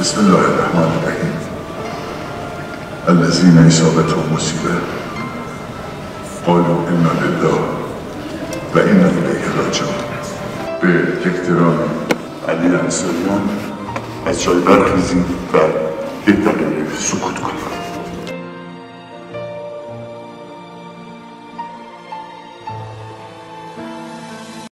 بسم الله الرحمن الرحیم. الذین اصابتهم مصیبه. قالوا انا لله و انا الیه راجعون. به احترام علی انصاریان از جای برخیزیم و یک دقیقه سکوت کنیم.